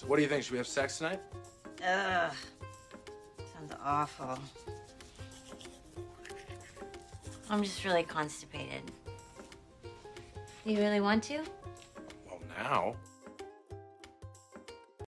So what do you think? Should we have sex tonight? Ugh. Sounds awful. I'm just really constipated. You really want to? Well, now.